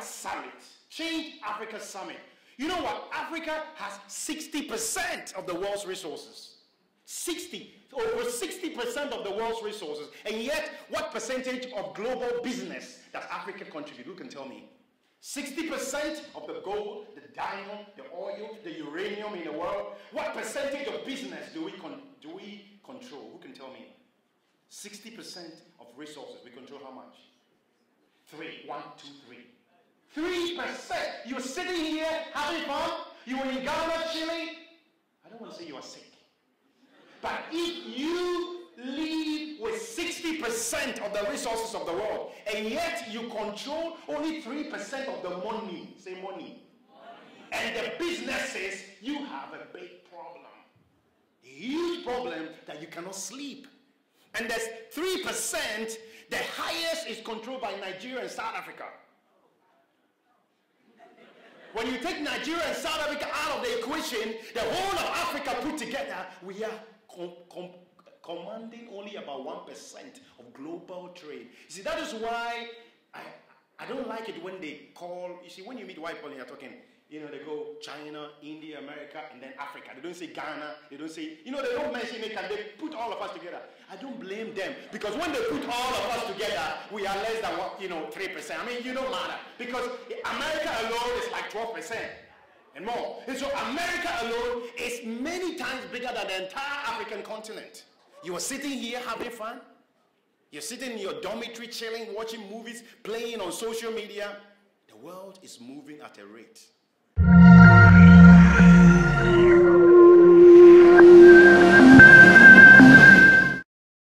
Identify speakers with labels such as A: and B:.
A: summit. Change Africa summit. You know what? Africa has 60% of the world's resources. 60, over 60% of the world's resources. And yet, what percentage of global business does Africa contribute? Who can tell me? 60% of the gold, the diamond, the oil, the uranium in the world. What percentage of business do we, do we control? Who can tell me? 60% of resources. We control how much? Three. One, two, three. Three percent. You're sitting here having fun. You were in Ghana Chile. I don't want to say you are sick. But if you live with 60% of the resources of the world, and yet you control only 3% of the money, say money, money. and the businesses, you have a big problem. A huge problem that you cannot sleep. And there's 3%, the highest is controlled by Nigeria and South Africa. When you take Nigeria and South Africa out of the equation, the whole of Africa put together, we are com- com- commanding only about 1% of global trade. You see, that is why I, don't like it when they call, you see, when you meet white people and you're talking, you know, they go China, India, America, and then Africa. They don't say Ghana. They don't say, you know, they don't mention it and they put all of us together. I don't blame them because when they put all of us together, we are less than what, you know, 3%. I mean, you don't matter because America alone is like 12% and more. And so America alone is many times bigger than the entire African continent. You are sitting here having fun. You're sitting in your dormitory chilling, watching movies, playing on social media. The world is moving at a rate.